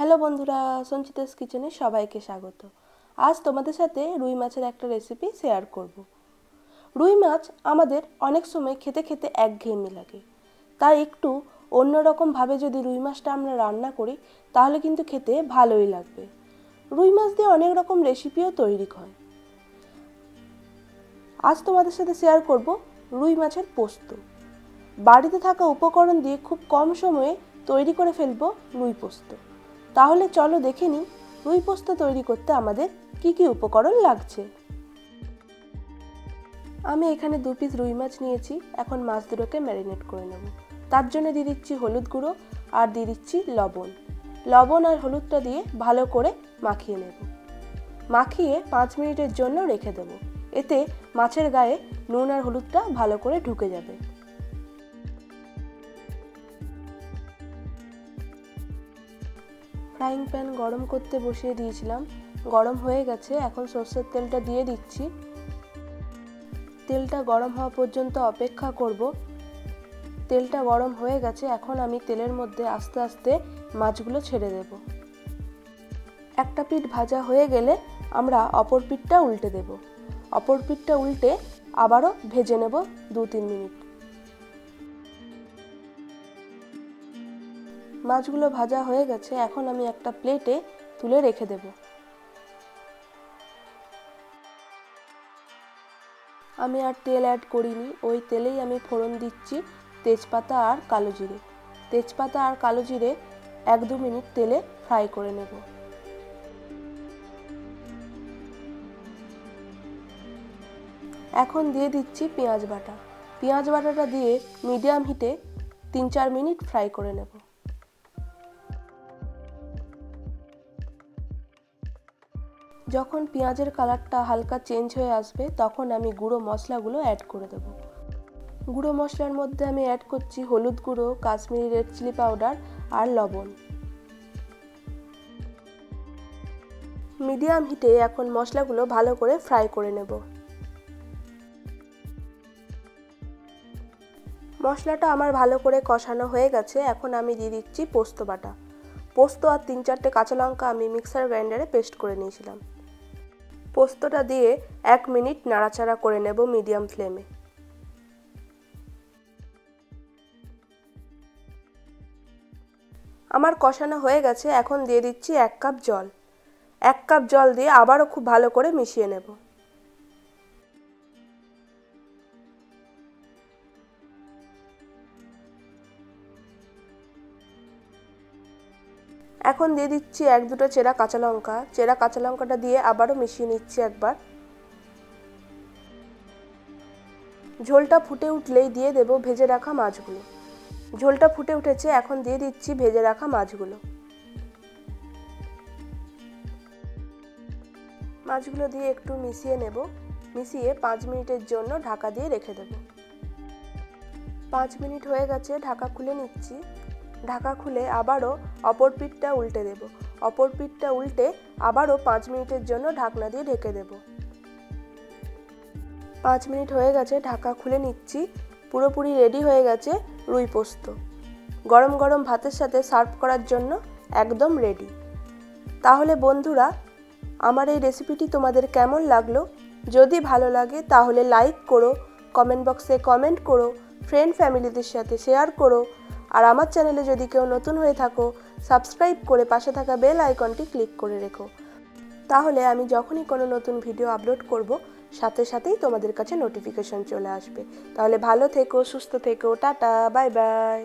Hello বন্ধুরা, সঞ্চিতাস কিচেনে সবাইকে স্বাগত। আজ তোমাদের সাথে রুই মাছের একটা রেসিপি শেয়ার করব। রুই মাছ আমাদের অনেক সময় খেতে খেতে একঘেয়েমি লাগে। তাই একটু অন্যরকমভাবে যদি রুই মাছটা আমরা রান্না করি, তাহলে কিন্তু খেতে ভালোই লাগবে। রুই মাছ দিয়ে অনেক রকম রেসিপিও তৈরি হয়। আজ তোমাদের সাথে শেয়ার করব রুই মাছের পোস্ত। বাড়িতে থাকা উপকরণ দিয়ে খুব কম সময়ে তৈরি করে ফেলব রুই পোস্ত। তাহলে চলো দেখে নিই, রুই পোস্ত তৈরি করতে আমাদের কি কি উপকরণ লাগছে। আমি এখানে দু পিস রুই মাছ নিয়েছি, এখন মাছ দুটোকে ম্যারিনেট করে নেব। তার জন্য দিয়ে দিচ্ছি হলুদ গুঁড়ো আর দিয়ে দিচ্ছি লবণ। লবণ আর হলুদটা দিয়ে ভালো করে মাখিয়ে নেব। মাখিয়ে পাঁচ মিনিটের জন্য রেখে দেবো। এতে মাছের গায়ে নুন আর হলুদটা ভালো করে ঢুকে যাবে। ফ্রাইং প্যান গরম করতে বসিয়ে দিয়েছিলাম। গরম হয়ে গেছে, এখন সর্ষের তেলটা দিয়ে দিচ্ছি। তেলটা গরম হওয়া পর্যন্ত অপেক্ষা করব। তেলটা গরম হয়ে গেছে, এখন আমি তেলের মধ্যে আস্তে আস্তে মাছগুলো ছেড়ে দেব। একটা পিঠ ভাজা হয়ে গেলে আমরা অপর পিঠটা উল্টে দেব। অপর পিঠটা উল্টে আবারও ভেজে নেব দু তিন মিনিট। মাছগুলো ভাজা হয়ে গেছে, এখন আমি একটা প্লেটে তুলে রেখে দেব। আমি আর তেল অ্যাড করিনি, ওই তেলেই আমি ফোড়ন দিচ্ছি তেজপাতা আর কালো জিরে। তেজপাতা আর কালো জিরে এক দু মিনিট তেলে ফ্রাই করে নেব। এখন দিয়ে দিচ্ছি পেঁয়াজ বাটা। পেঁয়াজ বাটাটা দিয়ে মিডিয়াম হিটে তিন চার মিনিট ফ্রাই করে নেব। যখন পেঁয়াজের কালারটা হালকা চেঞ্জ হয়ে আসবে, তখন আমি গুঁড়ো মশলাগুলো অ্যাড করে দেব। গুঁড়ো মশলার মধ্যে আমি অ্যাড করছি হলুদ গুঁড়ো, কাশ্মীরি রেড চিলি পাউডার আর লবণ। মিডিয়াম হিটে এখন মশলাগুলো ভালো করে ফ্রাই করে নেব। মশলাটা আমার ভালো করে কষানো হয়ে গেছে, এখন আমি দিয়ে দিচ্ছি পোস্ত বাটা। পোস্ত আর তিন চারটে কাঁচা লঙ্কা আমি মিক্সার গ্রাইন্ডারে পেস্ট করে নিয়েছিলাম। পোস্তটা দিয়ে এক মিনিট নাড়াচাড়া করে নেব মিডিয়াম ফ্লেমে। আমার কষানো হয়ে গেছে, এখন দিয়ে দিচ্ছি এক কাপ জল। এক কাপ জল দিয়ে আবারও খুব ভালো করে মিশিয়ে নেব। এখন দিয়ে দিচ্ছি এক দুটো চেরা কাঁচা লঙ্কা। চেরা কাঁচা লঙ্কাটা দিয়ে আবারও মিশিয়ে নিচ্ছি একবার। ঝোলটা ফুটে উঠলেই দিয়ে দেব ভেজে রাখা মাছগুলো। ঝোলটা ফুটে উঠেছে, এখন দিয়ে দিচ্ছি ভেজে রাখা মাছগুলো। মাছগুলো দিয়ে একটু মিশিয়ে নেব। মিশিয়ে পাঁচ মিনিটের জন্য ঢাকা দিয়ে রেখে দেব। পাঁচ মিনিট হয়ে গেছে, ঢাকা খুলে নিচ্ছি। ঢাকা খুলে আবারও অপর পিঠটা উল্টে দেব। অপর পিঠটা উল্টে আবারও পাঁচ মিনিটের জন্য ঢাকনা দিয়ে ঢেকে দেব। পাঁচ মিনিট হয়ে গেছে, ঢাকা খুলে নিচ্ছি। পুরোপুরি রেডি হয়ে গেছে রুই পোস্ত। গরম গরম ভাতের সাথে সার্ভ করার জন্য একদম রেডি। তাহলে বন্ধুরা, আমার এই রেসিপিটি তোমাদের কেমন লাগল? যদি ভালো লাগে, তাহলে লাইক করো, কমেন্ট বক্সে কমেন্ট করো, ফ্রেন্ড ফ্যামিলিদের সাথে শেয়ার করো। আর আমার চ্যানেলে যদি কেউ নতুন হয়ে থাকো, সাবস্ক্রাইব করে পাশে থাকা বেল আইকনটি ক্লিক করে রেখো। তাহলে আমি যখনই কোনো নতুন ভিডিও আপলোড করব, সাথে সাথেই তোমাদের কাছে নোটিফিকেশন চলে আসবে। তাহলে ভালো থেকো, সুস্থ থেকো, টাটা, বাই বাই।